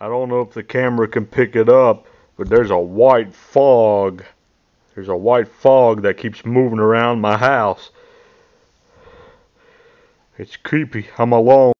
I don't know if the camera can pick it up, but there's a white fog. There's a white fog that keeps moving around my house. It's creepy. I'm alone.